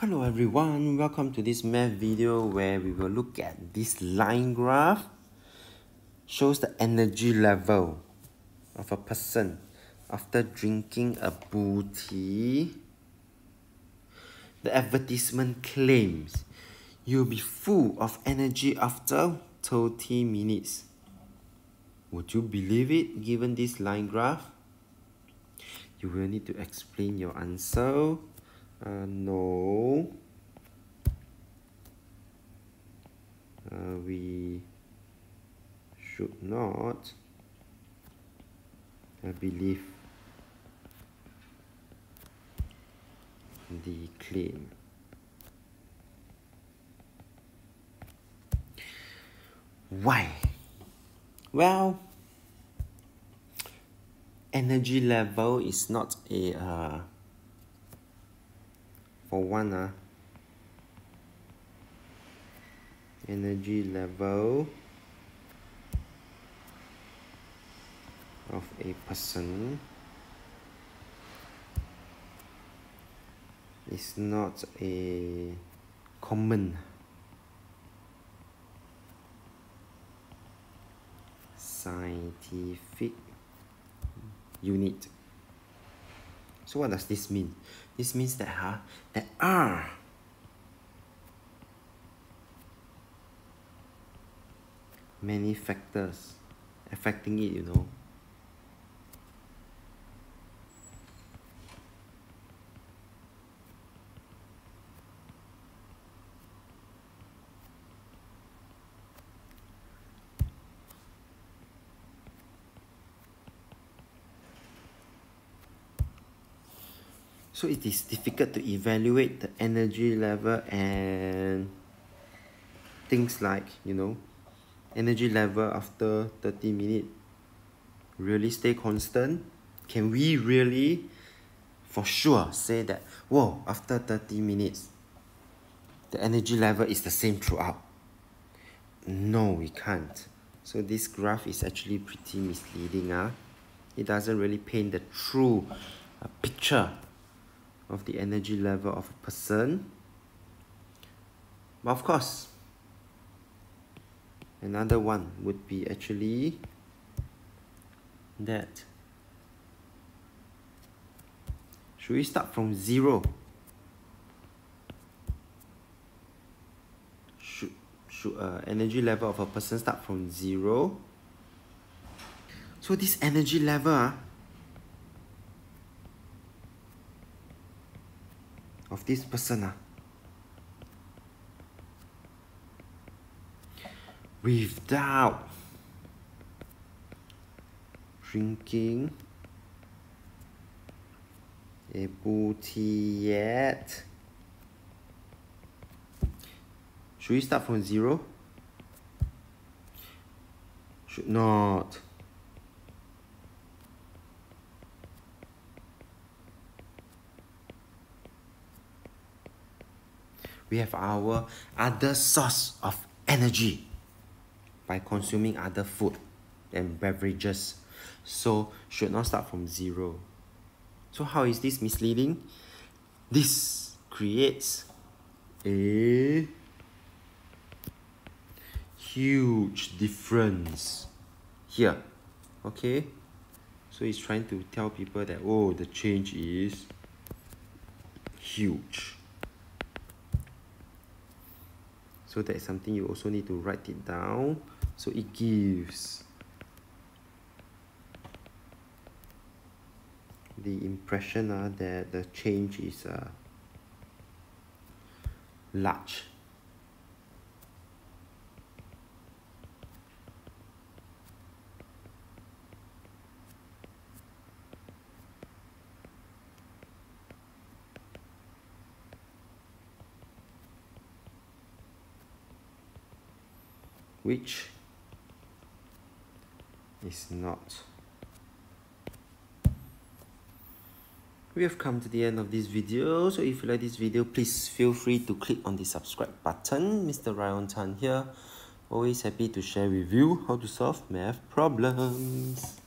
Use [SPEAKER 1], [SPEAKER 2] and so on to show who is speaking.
[SPEAKER 1] Hello everyone, welcome to this math video where we will look at this line graph. Shows the energy level of a person after drinking a booty. The advertisement claims you'll be full of energy after 30 minutes. Would you believe it given this line graph? You will need to explain your answer uh, no. Uh, we should not. I believe the claim. Why? Well, energy level is not a uh, for one uh, energy level of a person is not a common scientific unit so what does this mean? This means that huh, there are many factors affecting it, you know. So it is difficult to evaluate the energy level and things like you know energy level after 30 minutes really stay constant. Can we really for sure say that whoa after 30 minutes the energy level is the same throughout? No we can't. So this graph is actually pretty misleading uh. it doesn't really paint the true uh, picture of the energy level of a person. But of course, another one would be actually that. Should we start from zero? Should, should uh, energy level of a person start from zero? So this energy level, uh, of this person ah, without drinking a booty yet. Should we start from zero? Should not. We have our other source of energy by consuming other food and beverages. So should not start from zero. So how is this misleading? This creates a huge difference here. Okay? So it's trying to tell people that oh the change is huge. So that is something you also need to write it down. So it gives the impression uh, that the change is uh, large which is not. We have come to the end of this video, so if you like this video, please feel free to click on the subscribe button. Mr. Rion Tan here, always happy to share with you how to solve math problems.